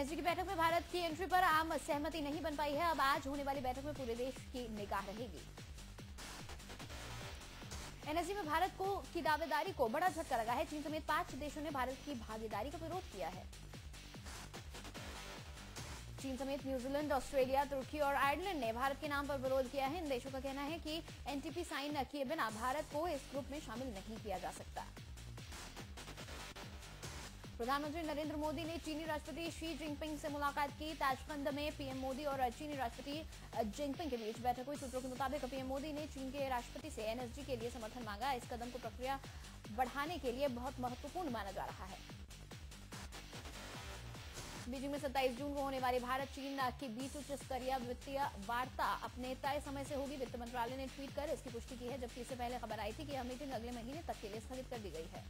NSG की बैठक में भारत की एंट्री पर आम सहमति नहीं बन पाई है। अब आज होने वाली बैठक में पूरे देश की निगाह रहेगी। एनएसजी में भारत को, की दावेदारी को बड़ा झटका लगा है। चीन समेत पाँच देशों ने भारत की भागीदारी का विरोध किया है। चीन समेत न्यूजीलैंड ऑस्ट्रेलिया, तुर्की और आयरलैंड ने भारत के नाम पर विरोध किया है। इन देशों का कहना है कि एनटीपी साइन किए बिना भारत को इस ग्रुप में शामिल नहीं किया जा सकता। प्रधानमंत्री नरेंद्र मोदी ने चीनी राष्ट्रपति शी जिनपिंग से मुलाकात की। ताशकंद में पीएम मोदी और चीनी राष्ट्रपति जिनपिंग के बीच बैठक हुई। सूत्रों के मुताबिक पीएम मोदी ने चीन के राष्ट्रपति से एनएसजी के लिए समर्थन मांगा। इस कदम को प्रक्रिया बढ़ाने के लिए बहुत महत्वपूर्ण माना जा रहा है। बीजिंग में 27 जून को होने वाली भारत चीन के बीच उच्च स्तरीय वित्तीय वार्ता अपने तय समय से होगी। वित्त मंत्रालय ने ट्वीट कर इसकी पुष्टि की है, जबकि इससे पहले खबर आई थी कि यह मीटिंग अगले महीने तक के लिए स्थगित कर दी गई है।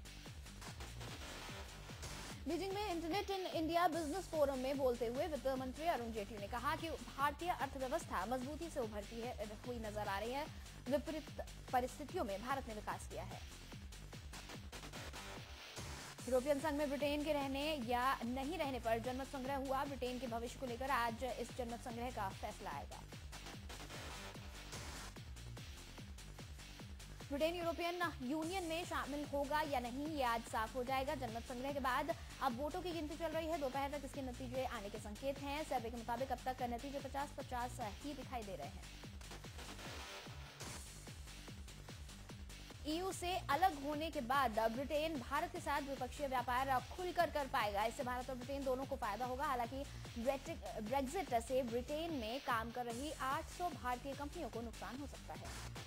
बीजिंग में internet in India business forum में बोलते हुए वित्त मंत्री अरुण जेटली ने कहा कि भारतीय अर्थव्यवस्था मजबूती से उभरती है हुई नज़र आ रही है, विपरीत परिस्थितियों में भारत ने विकास किया है। यूरोपियन संघ में ब्रिटेन के रहने या नहीं रहने पर जनमत संग्रह हुआ। ब्रिटेन के भविष्य को लेकर आज इस जनमत संग्रह का फैसला आएगा। ब्रिटेन यूरोपियन यूनियन में शामिल होगा या नहीं, ये आज साफ़ हो जाएगा जनमत संग्रह के बाद। अब वोटों की गिनती चल रही है। दोपहर तक इसके नतीजे आने के संकेत हैं। सर्वे के मुताबिक अब तक नतीजे 50-50 ही दिखाई दे रहे हैं। ईयू से अलग होने के बाद ब्रिटेन भारत के साथ द्विपक्षीय व्यापार खुलकर कर पाएगा। इससे भारत और ब्रिटेन दोनों को फ़ायदा होगा। हालाँकि ब्रेक्जिट से ब्रिटेन में काम कर रही 800 भारतीय कंपनियों को नुकसान हो सकता है।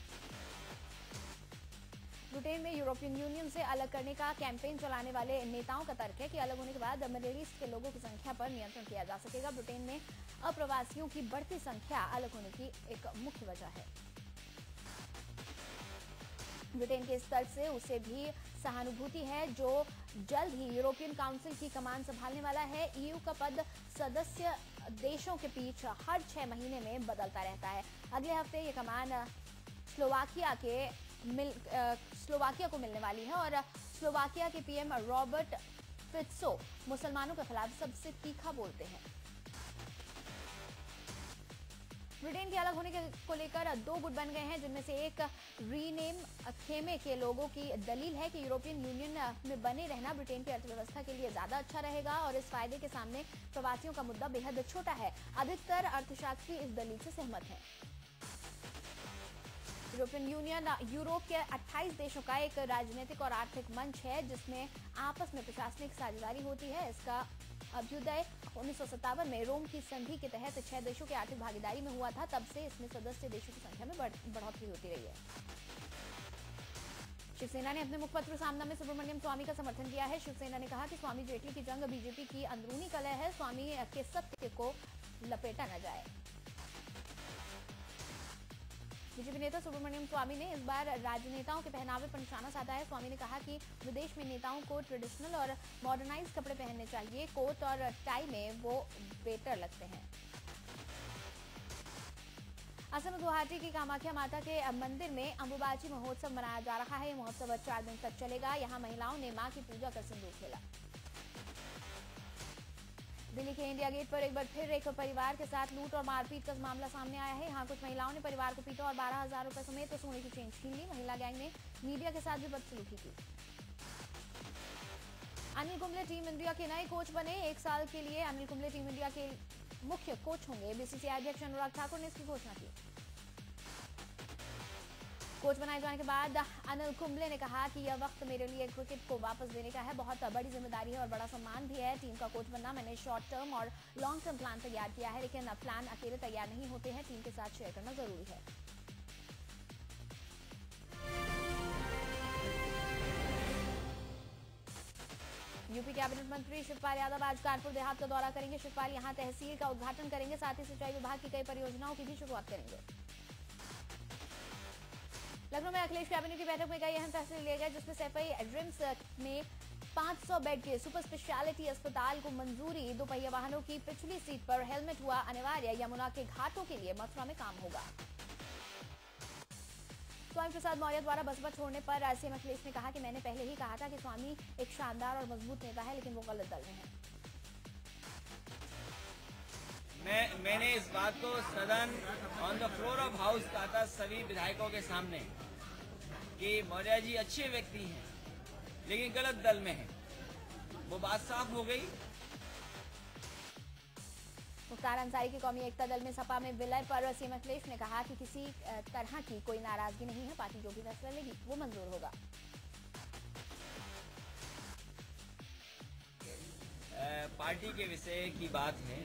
ब्रिटेन में यूरोपियन यूनियन से अलग करने का कैंपेन चलाने वाले नेताओं का तर्क है कि अलग होने के बाद मिडिल ईस्ट के लोगों की संख्या पर नियंत्रण किया जा सकेगा। ब्रिटेन में अप्रवासियों की बढ़ती संख्या अलग होने की एक मुख्य वजह है। ब्रिटेन के स्तर से उसे भी सहानुभूति है, जो जल्द ही यूरोपियन काउंसिल की कमान संभालने वाला है। ईयू का पद सदस्य देशों के बीच हर छह महीने में बदलता रहता है। अगले हफ़्ते ये कमान स्लोवाकिया के मिल स्लोवाकिया को मिलने वाली है और स्लोवाकिया के पीएम रॉबर्ट फिट्सो मुसलमानों के खिलाफ सबसे तीखा बोलते हैं। ब्रिटेन के अलग होने के, को लेकर दो गुट बन गए हैं, जिनमें से एक रीनेम खेमे के लोगों की दलील है कि यूरोपियन यूनियन में बने रहना ब्रिटेन की अर्थव्यवस्था के लिए ज़्यादा अच्छा रहेगा और इस फ़ायदे के सामने प्रवासियों का मुद्दा बेहद छोटा है। अधिकतर अर्थशास्त्री इस दलील से सहमत हैं। यूरोपियन यूनियन, यूरोप के 28 देशों का एक राजनीतिक और आर्थिक मंच है, जिसमें आपस में प्रशासनिक साझेदारी होती है। इसका अभ्युदय उन्नीस में रोम की संधि के तहत छह देशों की आर्थिक भागीदारी में हुआ था। तब से इसमें सदस्य देशों की संख्या में बढ़ोतरी होती रही है। शिवसेना ने अपने मुखपत्र सामना में सुब्रमण्यम स्वामी का समर्थन किया है। शिवसेना ने कहा कि स्वामी जेटली की जंग बीजेपी की अंदरूनी कलह है। स्वामी के सत्य को लपेटा न जाए। बीजेपी नेता सुब्रमण्यम स्वामी ने इस बार राजनेताओं के पहनावे पर निशाना साधा है। स्वामी ने कहा कि विदेश में नेताओं को ट्रेडिशनल और मॉडर्नाइज कपड़े पहनने चाहिए। कोट और टाई में वो बेटर लगते हैं। असम गुवाहाटी की कामाख्या माता के मंदिर में अम्बुबाची महोत्सव मनाया जा रहा है। महोत्सव चार दिन तक चलेगा। यहाँ महिलाओं ने माँ की पूजा कर सिंदूर खेला। दिल्ली के इंडिया गेट पर एक बार फिर एक परिवार के साथ लूट और मारपीट का मामला सामने आया है। यहाँ कुछ महिलाओं ने परिवार को पीटा और बारह हज़ार रुपए समेत तो सोने की चेन छीन ली। महिला गैंग ने मीडिया के साथ भी बदसलूकी की। अनिल कुंबले टीम इंडिया के नए कोच बने। एक साल के लिए अनिल कुंबले टीम इंडिया के मुख्य कोच होंगे। बीसीसीआई अध्यक्ष अनुराग ठाकुर ने इसकी घोषणा की। कोच बनाए जाने के बाद अनिल कुंबले ने कहा कि यह वक्त मेरे लिए क्रिकेट को वापस देने का है। बहुत बड़ी ज़िम्मेदारी है और बड़ा सम्मान भी है टीम का कोच बनना। मैंने शॉर्ट टर्म और लॉन्ग टर्म प्लान तैयार किया है, लेकिन प्लान अकेले तैयार नहीं होते हैं। टीम के साथ शेयर करना ज़रूरी है। यूपी कैबिनेट मंत्री शिवपाल यादव आज कानपुर देहात का दौरा करेंगे। शिवपाल यहाँ तहसील का उद्घाटन करेंगे, साथ ही सिंचाई विभाग की कई परियोजनाओं की भी शुरुआत करेंगे। लखनऊ में अखिलेश कैबिनेट की बैठक में कई अहम फैसले लिए गए, जिसमें सैफई ड्रिम्स में 500 बेड के सुपर स्पेशलिटी अस्पताल को मंजूरी, दोपहिया वाहनों की पिछली सीट पर हेलमेट हुआ, अनिवार्य यमुना के घाटों के लिए मथुरा में काम होगा। स्वामी प्रसाद मौर्य द्वारा बसपा छोड़ने पर सीएम अखिलेश ने कहा कि मैंने पहले ही कहा था कि स्वामी एक शानदार और मज़बूत नेता है, लेकिन वो गलत दल में है। मैं, मैंने इस बात को सदन on the floor of house कहा था सभी विधायकों के सामने। कि मौर्य जी अच्छे व्यक्ति हैं लेकिन गलत दल में हैं। वो बात साफ़ हो गई। मुख्तार अंसारी के कौमी एकता दल में सपा में विलय पर सीएम अखिलेश ने कहा कि किसी तरह की कोई नाराज़गी नहीं है पार्टी जो भी फैसला लेगी वो मंजूर होगा। पार्टी के विषय की बात है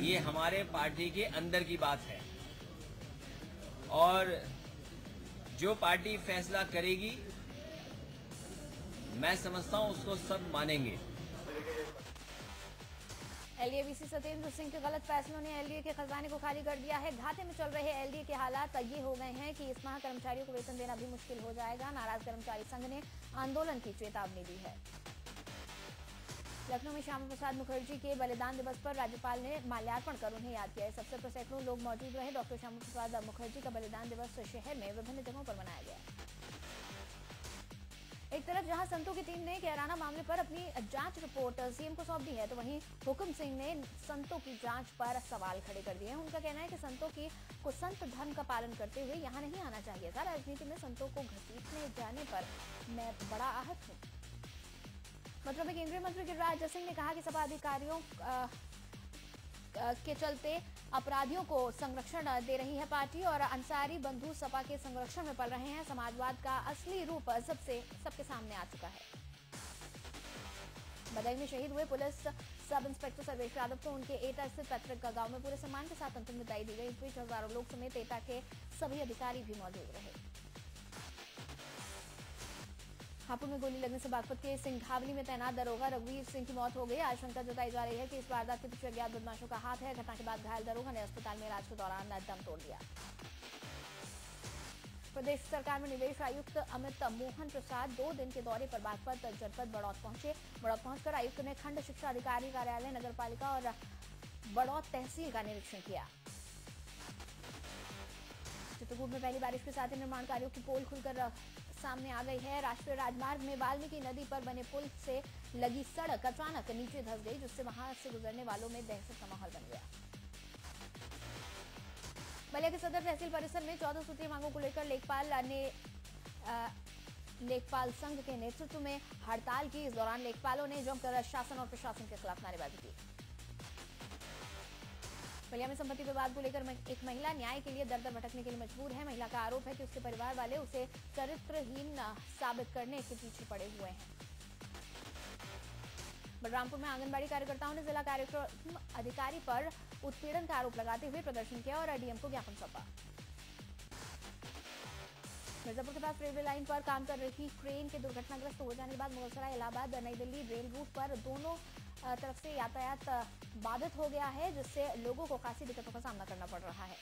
ये हमारे पार्टी के अंदर की बात है। और जो पार्टी फैसला करेगी, मैं समझता हूँ उसको सब मानेंगे। एलडीए सत्येंद्र सिंह के गलत फैसलों ने एलडीए के खजाने को खाली कर दिया है। घाटे में चल रहे एलडीए के हालात ये हो गए हैं कि इस माह कर्मचारियों को वेतन देना भी मुश्किल हो जाएगा। नाराज़ कर्मचारी संघ ने आंदोलन की चेतावनी दी है। लखनऊ में श्यामा प्रसाद मुखर्जी के बलिदान दिवस पर राज्यपाल ने माल्यार्पण कर उन्हें याद किया। इस अवसर पर सैकड़ों लोग मौजूद रहे। डॉक्टर श्यामा प्रसाद मुखर्जी का बलिदान दिवस शहर में विभिन्न जगहों पर मनाया गया। एक तरफ़ जहाँ संतों की टीम ने कैराना मामले पर अपनी जाँच रिपोर्ट सीएम को सौंप दी है तो वहीं हुकुम सिंह ने संतों की जाँच पर सवाल खड़े कर दिए हैं। उनका कहना है कि संतों की को संत धर्म का पालन करते हुए यहाँ नहीं आना चाहिए था। राजनीति में संतों को घसीटने जाने पर मैं बड़ा आहत हूँ। मतलब केंद्रीय मंत्री गिरिराज सिंह ने कहा कि सपा अधिकारियों के चलते अपराधियों को संरक्षण दे रही है पार्टी और अंसारी बंधु सपा के संरक्षण में पल रहे हैं। समाजवाद का असली रूप सबसे, सबके सामने आ चुका है। बदायूं में शहीद हुए police sub inspector Sarvesh Yadav को उनके एटा स्थित पैतृक गाँव में पूरे सम्मान के साथ अंतिम विदाई दी गई। इस बीच हज़ारों लोग समेत एटा के सभी अधिकारी भी मौजूद रहे। हापुड़ में गोली लगने से बागपत के सिंघावली में तैनात दरोगा रघुवीर सिंह की मौत हो गई। आशंका जताई जा रही है कि इस वारदात के पीछे अज्ञात बदमाशों का हाथ है। घटना के बाद घायल दरोगा ने अस्पताल में इलाज के दौरान दम तोड़ दिया प्रदेश सरकार में निदेश आयुक्त अमित मोहन प्रसाद दो दिन के दौरे पर बागपत जनपद बड़ौत पहुँचे। बड़ौत पहुंचकर आयुक्त ने खंड शिक्षा अधिकारी कार्यालय, नगर पालिका और बड़ौत तहसील का निरीक्षण किया। चित्रकूट में पहली बारिश के साथ ही निर्माण कार्यों की पोल खुलकर सामने आ गई है। राष्ट्रीय राजमार्ग में वाल्मीकि नदी पर बने पुल से लगी सड़क अचानक नीचे धंस गई, जिससे वहाँ से गुजरने वालों में दहशत का माहौल बन गया। बलिया के सदर तहसील परिसर में चौदह सूत्रीय मांगों को लेकर लेखपाल ने लेखपाल संघ के नेतृत्व में हड़ताल की। इस दौरान लेखपालों ने जमकर शासन और प्रशासन के खिलाफ नारेबाजी की। बलिया में संपत्ति विवाद को लेकर एक महिला न्याय के लिए दर दर भटकने के लिए मजबूर है। महिला का आरोप है कि उसके परिवार वाले उसे चरित्रहीन साबित करने के पीछे पड़े हुए हैं। बलरामपुर में आंगनबाड़ी कार्यकर्ताओं ने जिला कार्यक्रम अधिकारी पर उत्पीड़न का आरोप लगाते हुए प्रदर्शन किया और डीएम को ज्ञापन सौंपा। मिर्जापुर के पास रेलवे लाइन पर काम कर रही क्रेन के दुर्घटनाग्रस्त हो जाने के बाद मुगलसराय, इलाहाबाद नई दिल्ली रेल रूट पर दोनों तरफ़ से यातायात बाधित हो गया है, जिससे लोगों को खासी दिक्कतों का सामना करना पड़ रहा है।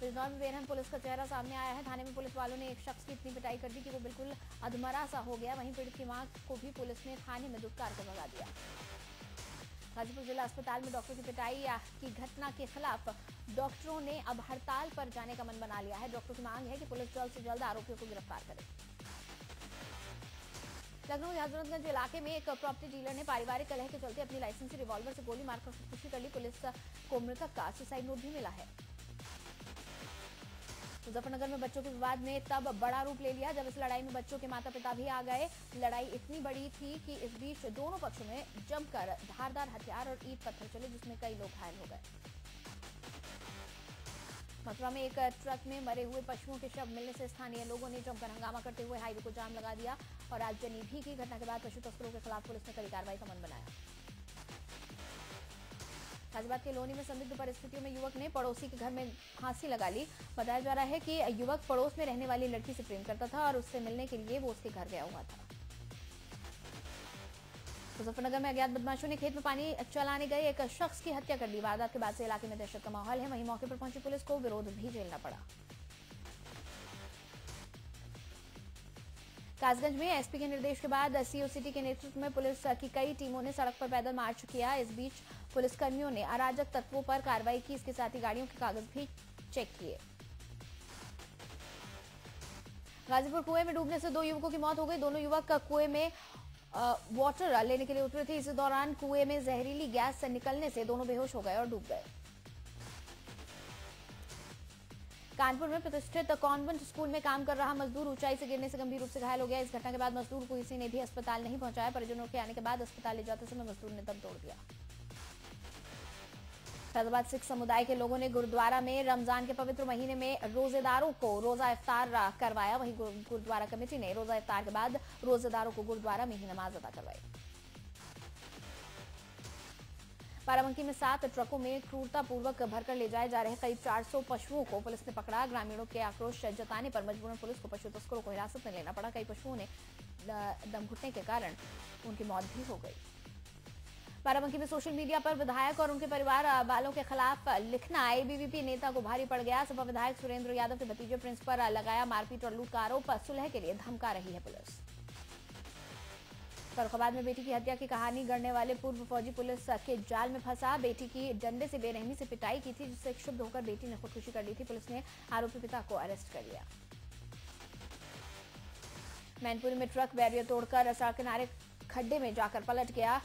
बिजनौर में बेरहम पुलिस का चेहरा सामने आया है। थाने में पुलिस वालों ने एक शख्स की इतनी पिटाई कर दी कि वो बिल्कुल अधमरा सा हो गया। वहीं पीड़ित की माँ को भी पुलिस ने थाने में दुत्कार कर भगा दिया। गाजीपुर जिला अस्पताल में डॉक्टर की पिटाई की घटना के खिलाफ डॉक्टरों ने अब हड़ताल पर जाने का मन बना लिया है। डॉक्टर की मांग है कि पुलिस जल्द से जल्द आरोपियों को गिरफ़्तार करे। लखनऊ हजरतगंज इलाके में एक प्रॉपर्टी डीलर ने पारिवारिक कलह के चलते अपनी लाइसेंसी रिवॉल्वर से गोली मारकर खुदकुशी कर ली। पुलिस को मृतक का सुसाइड नोट भी मिला है। मुजफ्फरनगर में बच्चों के विवाद ने तब बड़ा रूप ले लिया। जब इस लड़ाई में बच्चों के माता पिता भी आ गए, लड़ाई इतनी बड़ी थी कि इस बीच दोनों पक्षों में जमकर धारदार हथियार और ईट पत्थर चले, जिसमें कई लोग घायल हो गए। मथुरा में एक ट्रक में मरे हुए पशुओं के शव मिलने से स्थानीय लोगों ने जमकर हंगामा करते हुए हाईवे को जाम लगा दिया। और आगजनी भी की घटना के बाद पशु तस्करों के खिलाफ पुलिस ने कड़ी कार्रवाई का मन बनाया। गाजियाबाद के लोनी में संदिग्ध परिस्थितियों में युवक ने पड़ोसी के घर में फांसी लगा ली। बताया जा रहा है कि युवक पड़ोस में रहने वाली लड़की से प्रेम करता था और उससे मिलने के लिए वो उसके घर गया हुआ था। मुजफ्फरनगर में अज्ञात बदमाशों ने खेत में पानी चलाने गए एक शख्स की हत्या कर दी। वारदात के बाद से इलाके में दहशत का माहौल है। वहीं मौके पर पहुँची पुलिस को विरोध भी झेलना पड़ा। कासगंज में एसपी के निर्देश के बाद सीओ सिटी के नेतृत्व में पुलिस की कई टीमों ने सड़क पर पैदल मार्च किया। इस बीच पुलिसकर्मियों ने अराजक तत्वों पर कार्रवाई की। इसके साथ ही गाड़ियों के कागज़ भी चेक किए। गाजीपुर कुएँ में डूबने से दो युवकों की मौत हो गई। दोनों युवक कुएँ में वाटर लेने के लिए उतरे थे। इस दौरान कुएँ में जहरीली गैस निकलने से दोनों बेहोश हो गए और डूब गए। कानपुर में प्रतिष्ठित कॉन्वेंट स्कूल में काम कर रहा मजदूर ऊंचाई से गिरने से गंभीर रूप से घायल हो गया। इस घटना के बाद मजदूर को किसी ने भी अस्पताल नहीं पहुँचाया। परिजनों के आने के बाद अस्पताल ले जाते समय मजदूर ने दम तोड़ दिया। फैजाबाद सिख समुदाय के लोगों ने गुरुद्वारा में रमज़ान के पवित्र महीने में रोजेदारों को रोजा इफ्तार करवाया। वहीं गुरुद्वारा कमेटी ने रोजा इफ्तार के बाद रोजेदारों को गुरुद्वारा में ही नमाज़ अदा करवाई। बाराबंकी में सात ट्रकों में क्रूरतापूर्वक भरकर ले जाए जा रहे करीब 400 पशुओं को पुलिस ने पकड़ा। ग्रामीणों के आक्रोश जताने पर मजबूरन पुलिस को पशु तस्करों को हिरासत में लेना पड़ा। कई पशुओं ने दम घुटने के कारण उनकी मौत भी हो गई। बाराबंकी में सोशल मीडिया पर विधायक और उनके परिवार वालों के खिलाफ लिखना। एबीवीपी नेता को भारी पड़ गया। सपा विधायक सुरेंद्र यादव के भतीजे प्रिंस पर लगाया मारपीट और लूट का आरोप सुलह के लिए धमका रही है पुलिस। फरुखाबाद में बेटी की हत्या की कहानी, गढ़ने वाले पूर्व फौजी पुलिस के जाल में फंसा। बेटी की डंडे से बेरहमी से पिटाई की थी, जिससे क्षुब्ध होकर बेटी ने खुदकुशी कर ली थी। पुलिस ने आरोपी पिता को अरेस्ट कर लिया। मैनपुरी में ट्रक बैरियर तोड़कर सड़क किनारे खड्डे में जाकर पलट गया।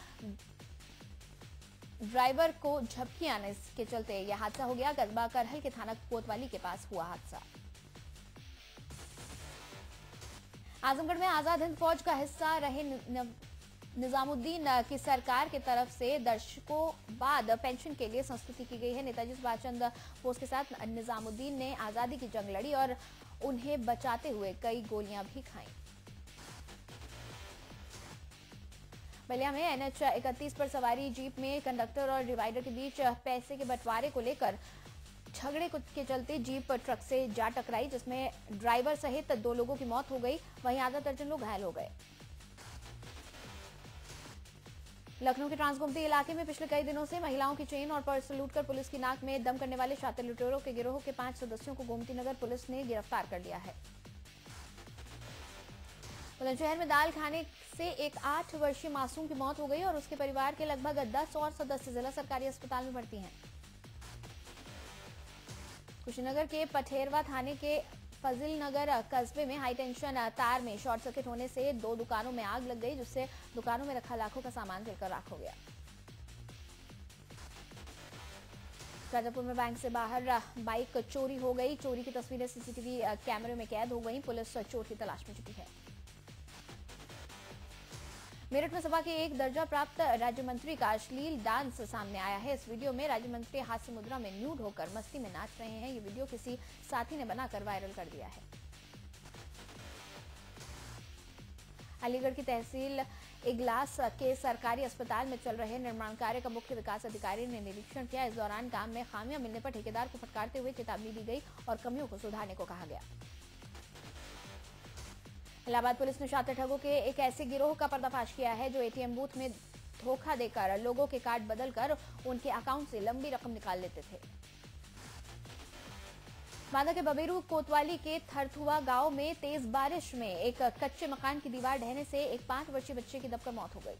ड्राइवर को झपकी आने के चलते यह हादसा हो गया। कस्बा करहल के थाना कोतवाली के पास हुआ हादसा। आजमगढ़ में आज़ाद हिंद फौज का हिस्सा रहे निजामुद्दीन की सरकार की तरफ़ से दर्शकों बाद पेंशन के लिए संस्तुति की गई है। नेताजी सुभाष चंद्र बोस के साथ निजामुद्दीन ने आज़ादी की जंग लड़ी और उन्हें बचाते हुए कई गोलियाँ भी खाई। बलिया में एनएच इकतीस पर सवारी जीप में कंडक्टर और डिवाइडर के बीच पैसे के बंटवारे को लेकर झगड़े के चलते जीप ट्रक से जा टकराई, जिसमें ड्राइवर सहित दो लोगों की मौत हो गई। वहीं आधा दर्जन लोग घायल हो गए। लखनऊ के ट्रांसगोमती इलाके में पिछले कई दिनों से महिलाओं की चेन और पर्स लूटकर पुलिस की नाक में दम करने वाले शातिर लुटेरों के गिरोह के पाँच सदस्यों को गोमती नगर पुलिस ने गिरफ़्तार कर लिया है। बुलंदशहर में दाल खाने से एक आठ वर्षीय मासूम की मौत हो गई और उसके परिवार के लगभग दस और सदस्य जिला सरकारी अस्पताल में भर्ती हैं। कुशीनगर के पठेरवा थाने के फजिल नगर कस्बे में हाई टेंशन तार में शॉर्ट सर्किट होने से दो दुकानों में आग लग गई, जिससे दुकानों में रखा लाखों का सामान जलकर राख हो गया। शाजापुर में बैंक से बाहर बाइक चोरी हो गई। चोरी की तस्वीरें सीसीटीवी कैमरे में कैद हो गई। पुलिस चोर की तलाश में जुटी है। मेरठ में सभा के एक दर्जा प्राप्त राज्य मंत्री का अश्लील डांस सामने आया है। इस वीडियो में राज्य मंत्री हास्य मुद्रा में न्यूड होकर मस्ती में नाच रहे हैं। ये वीडियो किसी साथी ने बनाकर वायरल कर दिया है। अलीगढ़ की तहसील इगलास के सरकारी अस्पताल में चल रहे निर्माण कार्य का मुख्य विकास अधिकारी ने निरीक्षण किया। इस दौरान काम में खामियाँ मिलने पर ठेकेदार को फटकारते हुए चेतावनी दी गई और कमियों को सुधारने को कहा गया। इलाहाबाद पुलिस ने शातिर ठगों के एक ऐसे गिरोह का पर्दाफाश किया है जो एटीएम बूथ में धोखा देकर लोगों के कार्ड बदलकर उनके अकाउंट से लंबी रकम निकाल लेते थे। बांदा के बबेरू कोतवाली के थरथुआ गाँव में तेज बारिश में एक कच्चे मकान की दीवार ढहने से एक पाँच वर्षीय बच्चे की दबकर मौत हो गई।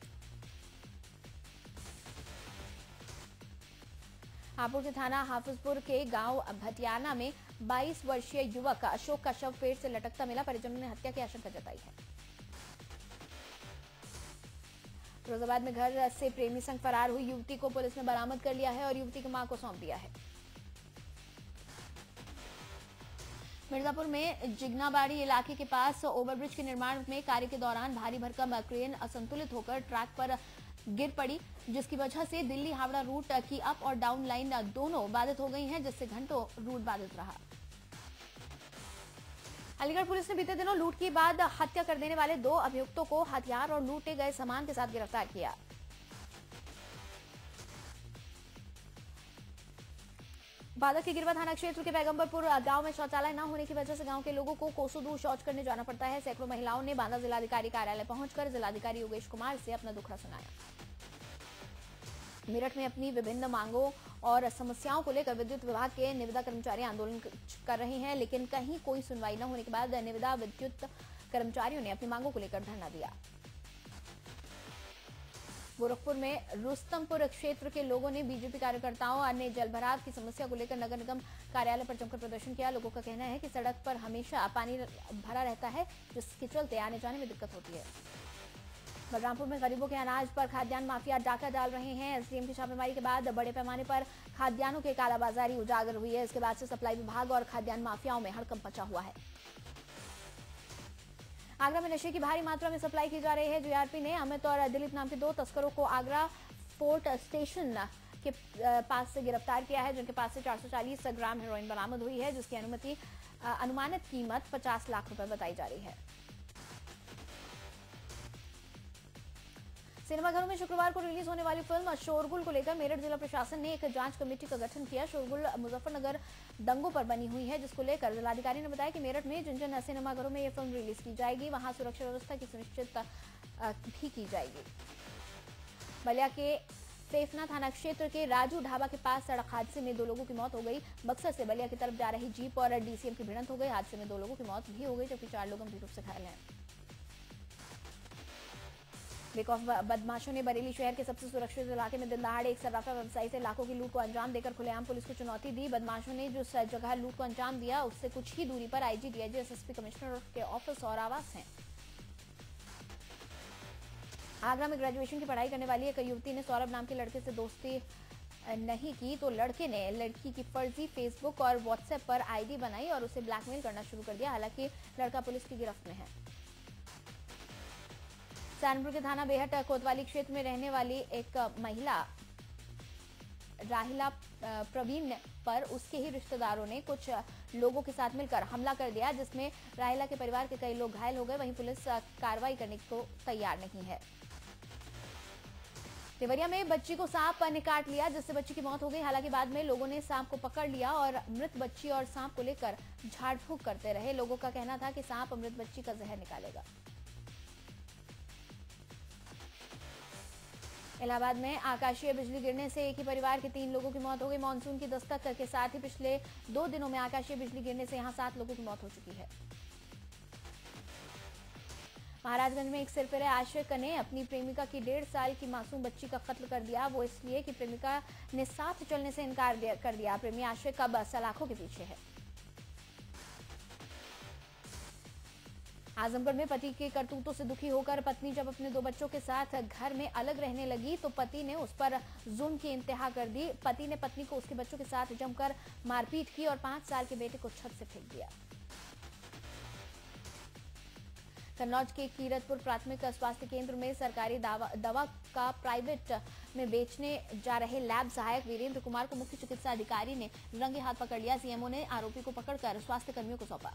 हापुड़ के थाना हाफिजपुर के गाँव भटियाना में 22 वर्षीय युवक अशोक का शव पेड़ से लटकता मिला, परिजनों ने हत्या की आशंका जताई है। फिरोजाबाद में घर से प्रेमी संग फरार हुई युवती को पुलिस ने बरामद कर लिया है और युवती की माँ को सौंप दिया है। मिर्जापुर में जिगनाबाड़ी इलाके के पास ओवरब्रिज के निर्माण में कार्य के दौरान भारी भरकम क्रेन असंतुलित होकर ट्रैक पर गिर पड़ी, जिसकी वजह से दिल्ली हावड़ा रूट की अप और डाउन लाइन दोनों बाधित हो गई हैं, जिससे घंटों रूट बाधित रहा। अलीगढ़ पुलिस ने बीते दिनों लूट के बाद हत्या कर देने वाले दो अभियुक्तों को हथियार और लूटे गए सामान के साथ गिरफ़्तार किया। बादल के गिरवा थाना क्षेत्र के पैगंबरपुर गाँव में शौचालय न होने की वजह से गाँव के लोगों को कोसों दूर शौच करने जाना पड़ता है। सैकड़ों महिलाओं ने बांदा जिलाधिकारी कार्यालय पहुंचकर जिलाधिकारी योगेश कुमार से अपना दुखड़ा सुनाया। मेरठ में अपनी विभिन्न मांगों और समस्याओं को लेकर विद्युत विभाग के निविदा कर्मचारी आंदोलन कर रहे हैं, लेकिन कहीं कोई सुनवाई न होने के बाद निविदा विद्युत कर्मचारियों ने अपनी मांगों को लेकर धरना दिया। गोरखपुर में रुस्तमपुर क्षेत्र के लोगों ने बीजेपी कार्यकर्ताओं और ने जलभराव की समस्या को लेकर नगर निगम कार्यालय पर जमकर प्रदर्शन किया। लोगों का कहना है कि सड़क पर हमेशा पानी भरा रहता है, जिसके चलते आने जाने में दिक्कत होती है। बलरामपुर में गरीबों के अनाज पर खाद्यान्न माफिया डाका डाल रहे हैं। एसडीएम की छापेमारी के बाद बड़े पैमाने पर खाद्यान्नों की कालाबाजारी उजागर हुई है। इसके बाद से सप्लाई विभाग और खाद्यान्न माफियाओं में हड़कंप मचा हुआ है। आगरा में नशे की भारी मात्रा में सप्लाई की जा रही है। जीआरपी ने अमित और दिलीप नाम के दो तस्करों को आगरा फोर्ट स्टेशन के पास से गिरफ़्तार किया है, जिनके पास से 440 ग्राम हेरोइन बरामद हुई है, जिसकी अनुमति अनुमानित कीमत 50 लाख रुपए बताई जा रही है। सिनेमाघरों में शुक्रवार को रिलीज़ होने वाली फ़िल्म शोरगुल को लेकर मेरठ जिला प्रशासन ने एक जाँच कमेटी का गठन किया। शोरगुल मुजफ्फरनगर दंगों पर बनी हुई है, जिसको लेकर जिलाधिकारी ने बताया कि मेरठ में जिन जिन सिनेमाघरों में यह फ़िल्म रिलीज़ की जाएगी, वहाँ सुरक्षा व्यवस्था की सुनिश्चित भी की जाएगी। बलिया के सेफना थाना क्षेत्र के राजू ढाबा के पास सड़क हादसे में दो लोगों की मौत हो गई। बक्सर से बलिया की तरफ़ जा रही जीप और डीसीएम की भिड़ंत हो गई। हादसे में दो लोगों की मौत भी हो गई, जबकि चार लोग गंभीर रूप से घायल हैं। बेकॉफ बदमाशों ने बरेली शहर के सबसे सुरक्षित इलाके में दिन दहाड़े एक सर्राफा व्यवसायी से लाखों की लूट को अंजाम देकर खुलेआम पुलिस को चुनौती दी। बदमाशों ने जो जगह लूट को अंजाम दिया, उससे कुछ ही दूरी पर आईजी डीआईजी, एसएसपी कमिश्नर के ऑफ़िस और आवास हैं। आगरा में ग्रेजुएशन की पढ़ाई करने वाली एक युवती ने सौरभ नाम के लड़के से दोस्ती नहीं की तो लड़के ने लड़की की फर्जी फेसबुक और व्हाट्सएप पर आईडी बनाई और उसे ब्लैकमेल करना शुरू कर दिया। हालाँकि लड़का पुलिस की गिरफ्त में है। सहारनपुर के थाना बेहट कोतवाली क्षेत्र में रहने वाली एक महिला, राहिला प्रवीण पर उसके ही रिश्तेदारों ने कुछ लोगों के साथ मिलकर हमला कर दिया, जिसमें राहिला के परिवार के कई लोग घायल हो गए। वहीं पुलिस कार्रवाई करने को तैयार नहीं है। देवरिया में बच्ची को सांप ने काट लिया, जिससे बच्ची की मौत हो गई। हालाँकि बाद में लोगों ने सांप को पकड़ लिया और मृत बच्ची और सांप को लेकर झाड़ फूक करते रहे। लोगों का कहना था कि सांप मृत बच्ची का जहर निकालेगा। इलाहाबाद में आकाशीय बिजली गिरने से एक ही परिवार के तीन लोगों की मौत हो गई। मानसून की दस्तक के साथ ही पिछले दो दिनों में आकाशीय बिजली गिरने से यहाँ सात लोगों की मौत हो चुकी है। महाराजगंज में एक सिरफिरे आशिक ने अपनी प्रेमिका की डेढ़ साल की मासूम बच्ची का कत्ल कर दिया। वो इसलिए कि प्रेमिका ने साथ चलने से इनकार कर दिया। प्रेमी आशिक अब सलाखों के पीछे है। आजमगढ़ में पति के करतूतों से दुखी होकर पत्नी जब अपने दो बच्चों के साथ घर में अलग रहने लगी तो पति ने उस पर जुल्म की इंतहा कर दी। पति ने पत्नी को उसके बच्चों के साथ जमकर मारपीट की और पाँच साल के बेटे को छत से फेंक दिया। कन्नौज के कीरतपुर प्राथमिक स्वास्थ्य केंद्र में सरकारी दवा का प्राइवेट में बेचने जा रहे लैब सहायक वीरेंद्र कुमार को मुख्य चिकित्सा अधिकारी ने रंगे हाथ पकड़ लिया। सीएमओ ने आरोपी को पकड़कर स्वास्थ्य कर्मियों को सौंपा।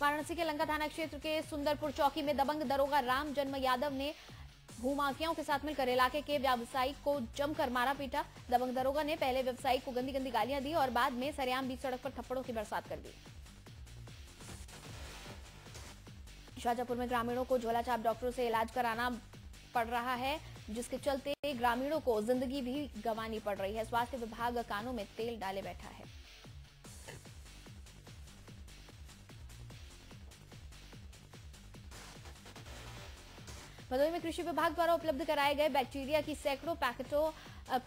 वाराणसी के लंका थाना क्षेत्र के सुंदरपुर चौकी में दबंग दरोगा राम जन्म यादव ने भूमाफियाओं के साथ मिलकर इलाके के व्यवसायी को जमकर मारा पीटा। दबंग दरोगा ने पहले व्यवसायी को गंदी गंदी गालियाँ दी और बाद में सरेआम बीच सड़क पर थप्पड़ों की बरसात कर दी। शाजापुर में ग्रामीणों को झोलाछाप डॉक्टरों से इलाज कराना पड़ रहा है, जिसके चलते ग्रामीणों को ज़िंदगी भी गंवानी पड़ रही है। स्वास्थ्य विभाग कानों में तेल डाले बैठा है। भदोई में कृषि विभाग द्वारा उपलब्ध कराए गए बैक्टीरिया की सैकड़ों पैकेटों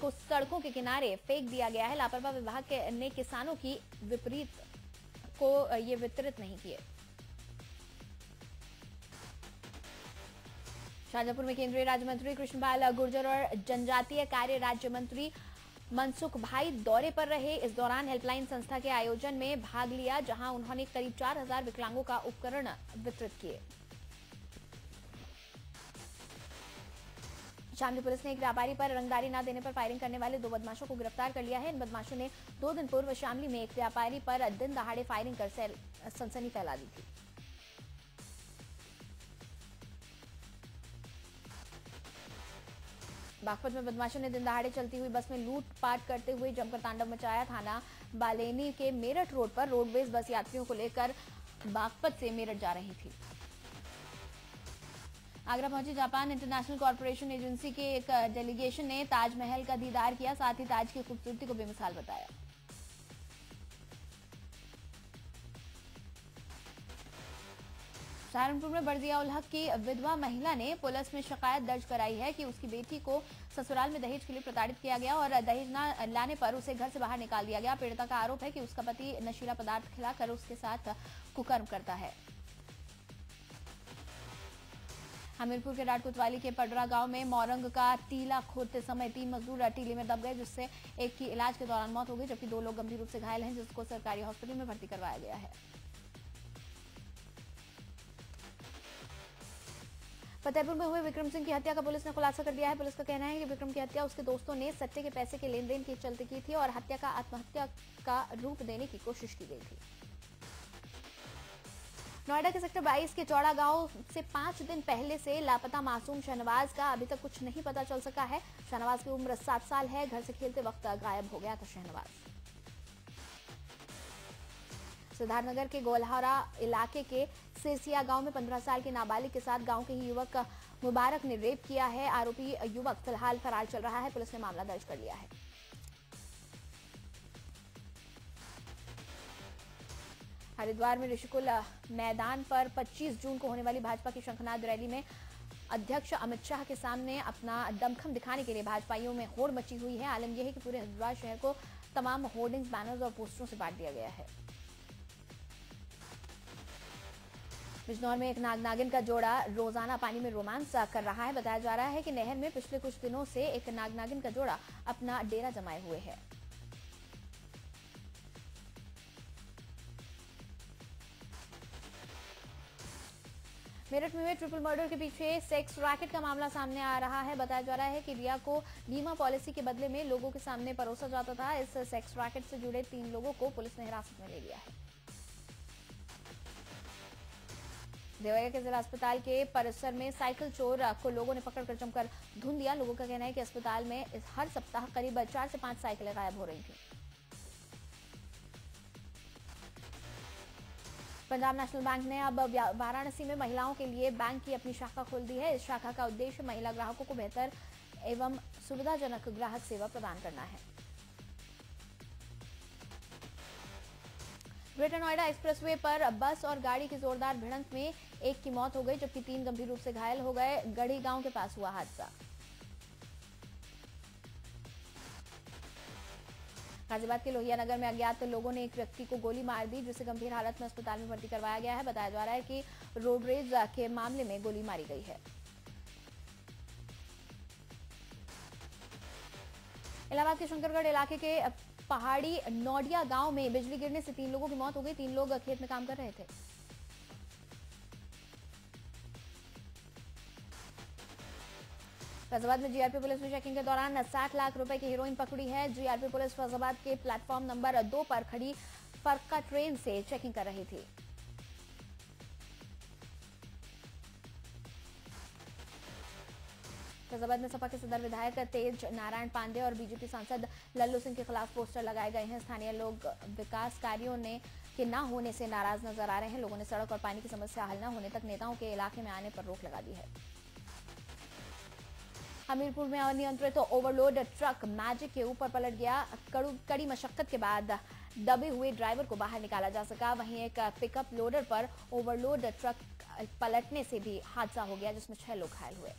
को सड़कों के किनारे फेंक दिया गया है। लापरवाह विभाग ने किसानों की विपरीत को ये वितरित नहीं किए। शाहजहापुर में केंद्रीय राज्य मंत्री कृष्णपाल गुर्जर और जनजातीय कार्य राज्य मंत्री मनसुख भाई दौरे पर रहे। इस दौरान हेल्पलाइन संस्था के आयोजन में भाग लिया, जहाँ उन्होंने करीब 4000 विकलांगों का उपकरण वितरित किए। शामली पुलिस ने एक व्यापारी पर रंगदारी न देने पर फायरिंग करने वाले दो बदमाशों को गिरफ़्तार कर लिया है। इन बदमाशों ने दो दिन पूर्व शामली में एक व्यापारी पर दिन दहाड़े फायरिंग कर सनसनी फैला दी थी। बागपत में बदमाशों ने दिन दहाड़े चलती हुई बस में लूटपाट करते हुए जमकर तांडव मचाया। थाना बालेनी के मेरठ रोड पर रोडवेज़ बस यात्रियों को लेकर बागपत से मेरठ जा रही थी। आगरा पहुँची जापान इंटरनेशनल कॉरपोरेशन एजेंसी के एक डेलीगेशन ने ताजमहल का दीदार किया, साथ ही ताज की खूबसूरती को बेमिसाल बताया। सहारनपुर में बर्जिया उल हक की विधवा महिला ने पुलिस में शिकायत दर्ज कराई है कि उसकी बेटी को ससुराल में दहेज के लिए प्रताड़ित किया गया और दहेज न लाने पर उसे घर से बाहर निकाल दिया गया। पीड़िता का आरोप है कि उसका पति नशीला पदार्थ खिलाकर उसके साथ कुकर्म करता है। हमीरपुर के डाट कोतवाली के पडरा गाँव में मोरंग का टीला खोदते समय तीन मजदूर टीले में दब गए, जिससे एक की इलाज के दौरान मौत हो गई, जबकि दो लोग गंभीर रूप से घायल हैं, जिसको सरकारी हॉस्पिटल में भर्ती करवाया गया है। फतेहपुर में हुए विक्रम सिंह की हत्या का पुलिस ने खुलासा कर दिया है। पुलिस का कहना है कि विक्रम की हत्या उसके दोस्तों ने सट्टे के पैसे के लेन देन के चलते की थी और हत्या का आत्महत्या का रूप देने की कोशिश की गई थी। नोएडा के सेक्टर 22 के चौड़ा गाँव से पाँच दिन पहले से लापता मासूम शहनवाज का अभी तक कुछ नहीं पता चल सका है। शहनवाज की उम्र सात साल है। घर से खेलते वक्त गायब हो गया था शहनवाज। सिद्धार्थनगर के गोलहारा इलाके के सिरसिया गाँव में 15 साल के नाबालिग के साथ गाँव के ही युवक मुबारक ने रेप किया है। आरोपी युवक फ़िलहाल फरार चल रहा है। पुलिस ने मामला दर्ज कर लिया है। हरिद्वार में ऋषिकुल मैदान पर 25 जून को होने वाली भाजपा की शंखनाद रैली में अध्यक्ष अमित शाह के सामने अपना दमखम दिखाने के लिए भाजपाइयों में होड़ मची हुई है। आलम यह है कि पूरे हरिद्वार शहर को तमाम होर्डिंग्स, बैनर्स और पोस्टरों से बांट दिया गया है। बिजनौर में एक नाग नागिन का जोड़ा रोज़ाना पानी में रोमांस कर रहा है। बताया जा रहा है कि नहर में पिछले कुछ दिनों से एक नाग नागिन का जोड़ा अपना डेरा जमाए हुए है। मेरठ में हुए ट्रिपल मर्डर के पीछे सेक्स रैकेट का मामला सामने आ रहा है। बताया जा रहा है कि रिया को बीमा पॉलिसी के बदले में लोगों के सामने परोसा जाता था। इस सेक्स रैकेट से जुड़े तीन लोगों को पुलिस ने हिरासत में ले लिया है। देवरिया के जिला अस्पताल के परिसर में साइकिल चोर को लोगों ने पकड़कर जमकर धुन दिया। लोगों का कहना है कि अस्पताल में हर सप्ताह करीब चार से पाँच साइकिलें गायब हो रही थी। पंजाब नेशनल बैंक ने अब वाराणसी में महिलाओं के लिए बैंक की अपनी शाखा खोल दी है। इस शाखा का उद्देश्य महिला ग्राहकों को बेहतर एवं सुविधाजनक ग्राहक सेवा प्रदान करना है। ग्रेटर नोएडा एक्सप्रेसवे पर बस और गाड़ी की जोरदार भिड़ंत में एक की मौत हो गई, जबकि तीन गंभीर रूप से घायल हो गए। गढ़ी गाँव के पास हुआ हादसा। गाजियाबाद के लोहिया नगर में अज्ञात लोगों ने एक व्यक्ति को गोली मार दी, जिसे गंभीर हालत में अस्पताल में भर्ती करवाया गया है। बताया जा रहा है कि रोडरेज के मामले में गोली मारी गई है। इलाहाबाद के शंकरगढ़ इलाके के पहाड़ी नौडिया गाँव में बिजली गिरने से तीन लोगों की मौत हो गई। तीन लोग खेत में काम कर रहे थे। फैजाबाद में जीआरपी पुलिस ने चेकिंग के दौरान 60 लाख रुपए की हीरोइन पकड़ी है। जीआरपी पुलिस फैजाबाद के प्लेटफॉर्म नंबर दो पर खड़ी फरका ट्रेन से चेकिंग कर रही थी। फैजाबाद में सपा के सदर विधायक तेज नारायण पांडे और बीजेपी सांसद लल्लू सिंह के खिलाफ पोस्टर लगाए गए हैं। स्थानीय लोग विकास कार्यों ने के न होने से नाराज़ नज़र आ रहे हैं। लोगों ने सड़क और पानी की समस्या हल न होने तक नेताओं के इलाके में आने पर रोक लगा दी है। हमीरपुर में अनियंत्रित तो ओवरलोड ट्रक मैजिक के ऊपर पलट गया। कड़ी मशक्कत के बाद दबे हुए ड्राइवर को बाहर निकाला जा सका। वहीं एक पिकअप लोडर पर ओवरलोड ट्रक पलटने से भी हादसा हो गया, जिसमें छह लोग घायल हुए।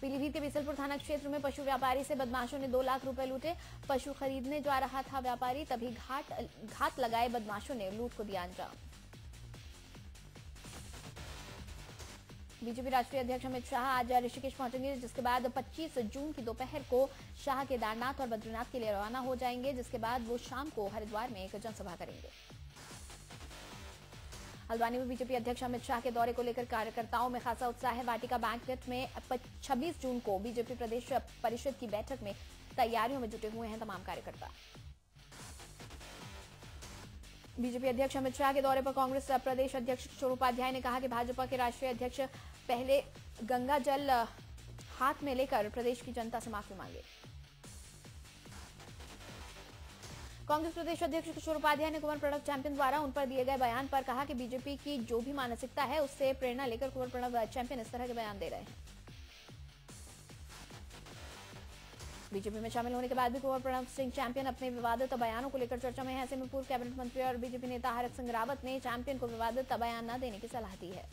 पीलीभीत के बिसलपुर थाना क्षेत्र में पशु व्यापारी से बदमाशों ने दो लाख रुपए लूटे। पशु खरीदने जा रहा था व्यापारी, तभी घाट, घात लगाए बदमाशों ने लूट को दिया अंजाम। बीजेपी राष्ट्रीय अध्यक्ष अमित शाह आज ऋषिकेश पहुँचेंगे, जिसके बाद 25 जून की दोपहर को शाह केदारनाथ और बद्रीनाथ के लिए रवाना हो जाएँगे, जिसके बाद वो शाम को हरिद्वार में एक जनसभा करेंगे। हल्द्वानी में बीजेपी अध्यक्ष अमित शाह के दौरे को लेकर कार्यकर्ताओं में खासा उत्साह है। वाटिका बैंकवेट में 26 जून को बीजेपी प्रदेश परिषद की बैठक में तैयारियों में जुटे हुए हैं तमाम कार्यकर्ता। बीजेपी अध्यक्ष अमित शाह के दौरे पर कांग्रेस प्रदेश अध्यक्ष किशोर उपाध्याय ने कहा कि भाजपा के राष्ट्रीय अध्यक्ष पहले गंगा जल हाथ में लेकर प्रदेश की जनता से माफ़ी मांगे। कांग्रेस प्रदेश अध्यक्ष किशोर उपाध्याय ने कुंवर प्रणव चैंपियन द्वारा उन पर दिए गए बयान पर कहा कि बीजेपी की जो भी मानसिकता है, उससे प्रेरणा लेकर कुंवर प्रणव चैंपियन इस तरह के बयान दे रहे हैं। बीजेपी में शामिल होने के बाद भी कुंवर प्रणव सिंह चैंपियन अपने विवादित बयानों को लेकर चर्चा में है। ऐसे में पूर्व कैबिनेट मंत्री और बीजेपी नेता हरक सिंह रावत ने चैंपियन को विवादित बयान न देने की सलाह दी है।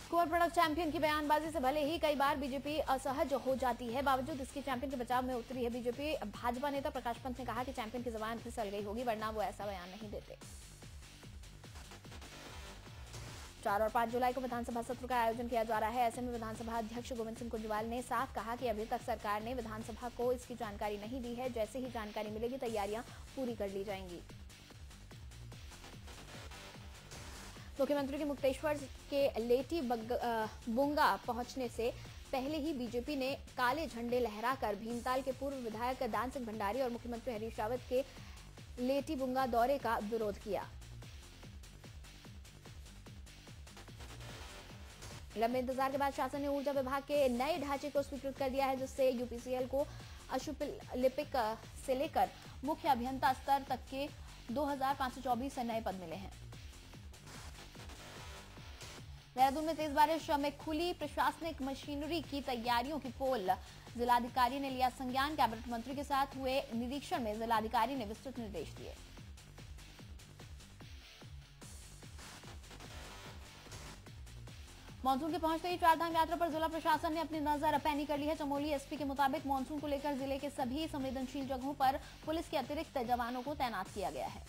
स्कोर प्रणव चैंपियन की बयानबाजी से भले ही कई बार बीजेपी असहज हो जाती है, बावजूद इसकी चैंपियन के बचाव में उतरी है बीजेपी। भाजपा नेता प्रकाश पंत ने कहा कि चैंपियन की जबान फिसल गई होगी, वरना वो ऐसा बयान नहीं देते। चार और पाँच जुलाई को विधानसभा सत्र का आयोजन किया जा रहा है। ऐसे में विधानसभा अध्यक्ष गोविंद सिंह कुंजवाल ने साफ़ कहा कि अभी तक सरकार ने विधानसभा को इसकी जानकारी नहीं दी है। जैसे ही जानकारी मिलेगी, तैयारियाँ पूरी कर ली जाएँगी। मुख्यमंत्री के मुक्तेश्वर के लेटी बुंगा पहुँचने से पहले ही बीजेपी ने काले झंडे लहराकर भीमताल के पूर्व विधायक दान सिंह भंडारी और मुख्यमंत्री हरीश रावत के लेटी बुंगा दौरे का विरोध किया। लंबे इंतज़ार के बाद शासन ने ऊर्जा विभाग के नए ढांचे को स्वीकृत कर दिया है, जिससे यूपीसीएल को अशुलिपिक से लेकर मुख्य अभियंता स्तर तक के 2524 नए पद मिले हैं। देहरादून में तेज बारिश में खुली प्रशासनिक मशीनरी की तैयारियों की पोल। जिलाधिकारी ने लिया संज्ञान, कैबिनेट मंत्री के साथ हुए निरीक्षण में जिलाधिकारी ने विस्तृत निर्देश दिए। मानसून के पहुँचते ही चारधाम यात्रा पर जिला प्रशासन ने अपनी नज़र पैनी कर ली है। चमोली एसपी के मुताबिक मानसून को लेकर ज़िले के सभी संवेदनशील जगहों पर पुलिस के अतिरिक्त जवानों को तैनात किया गया है।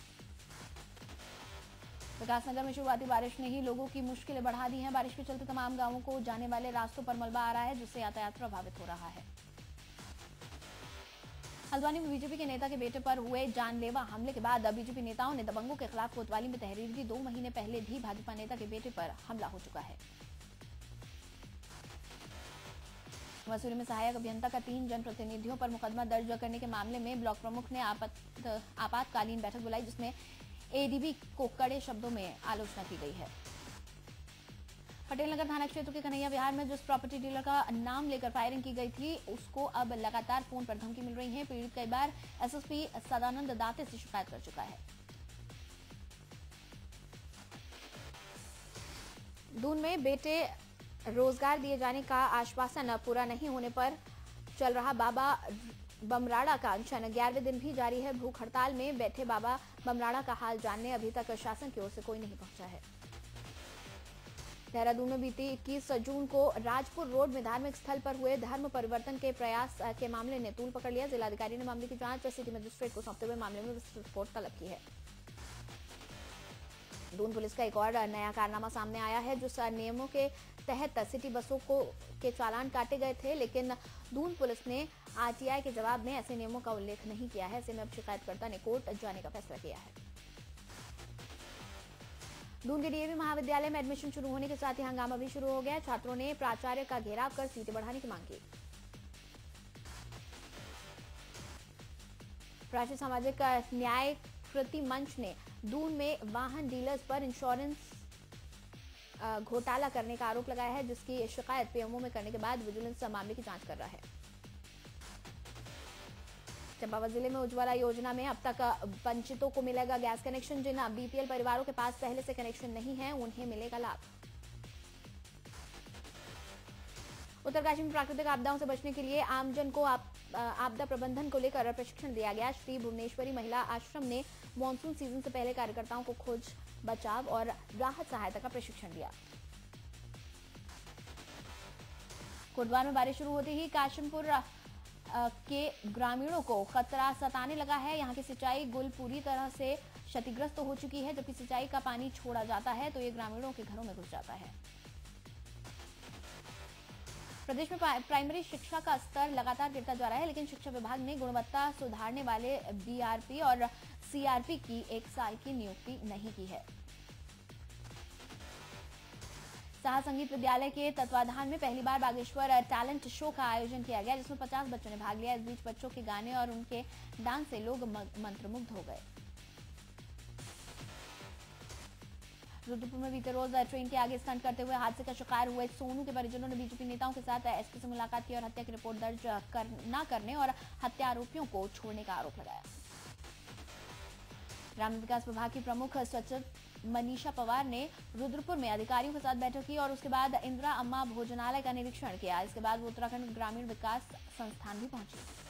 विकासनगर में शुरुआती बारिश ने ही लोगों की मुश्किलें बढ़ा दी हैं। बारिश के चलते तमाम गाँवों को जाने वाले रास्तों पर मलबा आ रहा है, जिससे यातायात प्रभावित हो रहा है। हल्द्वानी में बीजेपी के नेता के बेटे पर हुए जानलेवा हमले के बाद बीजेपी नेताओं ने दबंगों के खिलाफ कोतवाली में तहरीर दी। दो महीने पहले भी भाजपा नेता के बेटे पर हमला हो चुका है। मसूरी में सहायक अभियंता का तीन जनप्रतिनिधियों पर मुकदमा दर्ज करने के मामले में ब्लॉक प्रमुख ने आपात आपातकालीन बैठक बुलाई, जिसमें एडीबी को कड़े शब्दों में आलोचना की गई है। पटेल नगर थाना क्षेत्र के कन्हैया विहार में जिस प्रॉपर्टी डीलर का नाम लेकर फायरिंग की गई थी, उसको अब लगातार फ़ोन पर धमकी मिल रही है। पीड़ित कई बार एसएसपी सदानंद दाते से शिकायत कर चुका है। दून में बेटे रोज़गार दिए जाने का आश्वासन पूरा नहीं होने पर चल रहा बाबा बमराड़ा का अनशन। ग्यारहवें दिन भी जारी है भूख हड़ताल में बैठे बाबा बमराड़ा का हाल जानने। अभी तक शासन की ओर से कोई नहीं पहुँचा है। देहरादून में बीती 21 जून को राजपुर रोड में धार्मिक स्थल पर हुए धर्म परिवर्तन के प्रयास के मामले ने तूल पकड़ लिया। जिलाधिकारी ने मामले की जाँच सिटी मजिस्ट्रेट को सौंपते हुए मामले में विस्तृत रिपोर्ट तलब की है। दून पुलिस का एक और नया कारनामा सामने आया है, जिस नियमों के तहत सिटी बसों को, के चालान काटे गए थे, लेकिन दून पुलिस ने आरटीआई के जवाब में ऐसे नियमों का उल्लेख नहीं किया है। ऐसे में अब शिकायतकर्ता ने कोर्ट जाने का फैसला किया है। दून के डीएवी महाविद्यालय में एडमिशन शुरू होने के साथ ही हंगामा भी शुरू हो गया छात्रों ने प्राचार्य का घेराव कर सीटें बढ़ाने की मांग की। राष्ट्रीय सामाजिक न्याय कृति मंच ने दून में वाहन डीलर्स पर इंश्योरेंस घोटाला करने का आरोप लगाया है, जिसकी शिकायत पीएमओ में करने के बाद विजिलेंस मामले की जाँच कर रहा है। चंपावत ज़िले में उज्ज्वला योजना में अब तक वंचितों को मिलेगा गैस कनेक्शन जिन बीपीएल परिवारों के पास पहले से कनेक्शन नहीं है, उन्हें मिलेगा लाभ। उत्तरकाशी में प्राकृतिक आपदाओं से बचने के लिए आमजन को आप, आपदा प्रबंधन को लेकर प्रशिक्षण दिया गया। श्री भुवनेश्वरी महिला आश्रम ने मानसून सीज़न से पहले कार्यकर्ताओं को खोज बचाव और राहत सहायता का प्रशिक्षण दिया। कोटद्वार में बारिश शुरू होते ही काशिमपुर के ग्रामीणों को खतरा सताने लगा है। यहाँ की सिंचाई गुल पूरी तरह से क्षतिग्रस्त हो चुकी है जबकि सिंचाई का पानी छोड़ा जाता है तो ये ग्रामीणों के घरों में घुस जाता है। प्रदेश में प्राइमरी शिक्षा का स्तर लगातार गिरता जा रहा है, लेकिन शिक्षा विभाग ने गुणवत्ता सुधारने वाले बीआरपी और सीआरपी की एक साल की नियुक्ति नहीं की है। साहा संगीत विद्यालय के तत्वाधान में पहली बार बागेश्वर टैलेंट शो का आयोजन किया गया, जिसमें 50 बच्चों ने भाग लिया। इस बीच बच्चों के गाने और उनके डांस से लोग मंत्रमुग्ध हो गए। रुद्रपुर में बीते रोज ट्रेन के आगे स्टंट करते हुए हादसे का शिकार हुए सोनू के परिजनों ने बीजेपी नेताओं के साथ एसपी से मुलाकात की और हत्या की रिपोर्ट दर्ज कर, न करने और हत्या आरोपियों को छोड़ने का आरोप लगाया। ग्रामीण विकास विभाग की प्रमुख सचिव मनीषा पवार ने रुद्रपुर में अधिकारियों के साथ बैठक की और उसके बाद इंदिरा अम्मा भोजनालय का निरीक्षण किया। इसके बाद वो उत्तराखंड ग्रामीण विकास संस्थान भी पहुँची।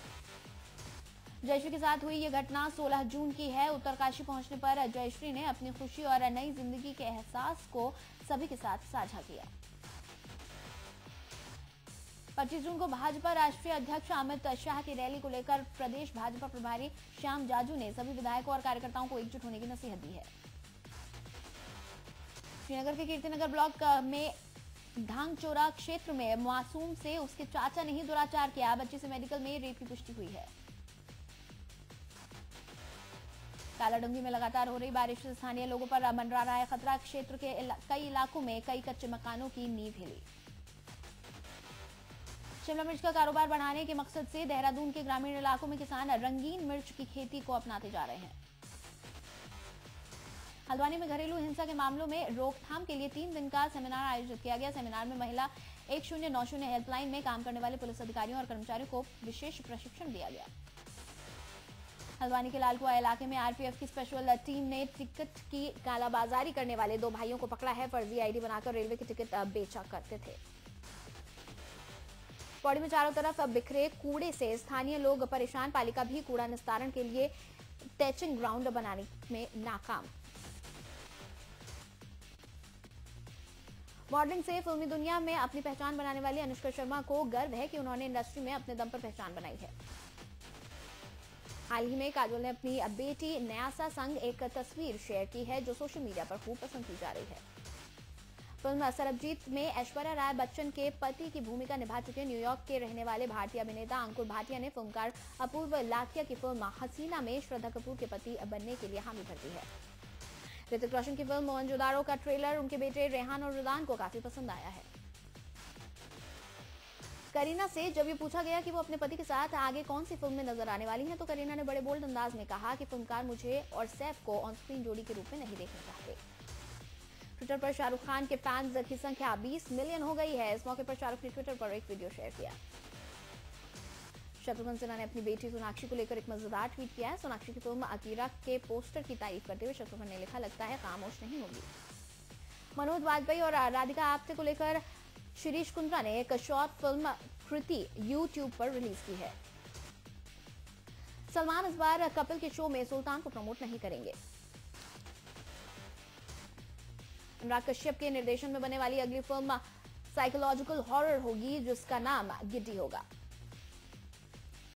जयश्री के साथ हुई ये घटना 16 जून की है। उत्तरकाशी पहुँचने पर जयश्री ने अपनी खुशी और नई ज़िंदगी के एहसास को सभी के साथ साझा किया। पच्चीस जून को भाजपा राष्ट्रीय अध्यक्ष अमित शाह की रैली को लेकर प्रदेश भाजपा प्रभारी श्याम जाजू ने सभी विधायकों और कार्यकर्ताओं को एकजुट होने की नसीहत दी है। श्रीनगर के कीर्तिनगर ब्लॉक में धांगचोरा क्षेत्र में मासूम से उसके चाचा ने ही दुराचार किया। बच्ची से मेडिकल में रेप की पुष्टि हुई है। कालाडुंगी में लगातार हो रही बारिश से स्थानीय लोगों पर मंडरा रहा है खतरा। क्षेत्र के कई इलाकों में कई कच्चे मकानों की नींव हिली। शिमला मिर्च का कारोबार बढ़ाने के मकसद से देहरादून के ग्रामीण इलाकों में किसान रंगीन मिर्च की खेती को अपनाते जा रहे हैं। हल्द्वानी में घरेलू हिंसा के मामलों में रोकथाम के लिए तीन दिन का सेमिनार आयोजित किया गया। सेमिनार में महिला एक शून्य नौ शून्य हेल्पलाइन में काम करने वाले पुलिस अधिकारियों और कर्मचारियों को विशेष प्रशिक्षण दिया गया। हल्द्वानी के लालकुआ इलाके में आरपीएफ की स्पेशल टीम ने टिकट की कालाबाजारी करने वाले दो भाइयों को पकड़ा है, फर्जी आईडी बनाकर रेलवे की टिकट बेचा करते थे। पौड़ी में चारों तरफ़ बिखरे कूड़े से स्थानीय लोग परेशान, पालिका भी कूड़ा निस्तारण के लिए टैचिंग ग्राउंड बनाने में नाकाम। मॉडलिंग से फिल्मी दुनिया में अपनी पहचान बनाने वाली अनुष्का शर्मा को गर्व है कि उन्होंने इंडस्ट्री में अपने दम पर पहचान बनाई है। हाल ही में काजोल ने अपनी बेटी न्यासा संग एक तस्वीर शेयर की है, जो सोशल मीडिया पर खूब पसंद की जा रही है। फ़िल्म सरबजीत में ऐश्वर्या राय बच्चन के पति की भूमिका निभा चुके न्यूयॉर्क के रहने वाले भारतीय अभिनेता अंकुर भाटिया ने फिल्मकार अपूर्व लाथिया की फ़िल्म हसीना में श्रद्धा कपूर के पति बनने के लिए हामी भर दी है। ऋतिक रोशन की फ़िल्म मोहनजोदारो का ट्रेलर, उनके बेटे रेहान और रुदान को काफ़ी पसंद आया है। करीना से जब ये पूछा गया कि वो अपने पति के साथ आगे कौन सी फ़िल्म में नज़र आने वाली हैं तो करीना ने बड़े बोल्ड अंदाज में कहा कि फिल्मकार मुझे और सैफ को ऑन स्क्रीन जोड़ी के रूप में नहीं देखना चाहते। ट्विटर पर शाहरुख खान के फैंस की संख्या 20 मिलियन हो गई है। इस मौके पर शाहरुख ने ट्विटर पर एक वीडियो शेयर किया। शत्रुघ्न सिन्हा ने अपनी बेटी सोनाक्षी को लेकर एक मज़ेदार ट्वीट किया है। सोनाक्षी की फ़िल्म अकीरा के पोस्टर की तारीफ़ करते हुए शत्रुघ्न ने लिखा, लगता है खामोश नहीं होगी। मनोज वाजपेयी और राधिका आप्ते को लेकर शिरीष कुंद्रा ने एक शॉर्ट फ़िल्म कृति यूट्यूब पर रिलीज़ की है। सलमान इस बार कपिल के शो में सुल्तान को प्रमोट नहीं करेंगे। अनुराग कश्यप के निर्देशन में बने वाली अगली फ़िल्म साइकोलॉजिकल हॉरर होगी, जिसका नाम गिड्डी होगा।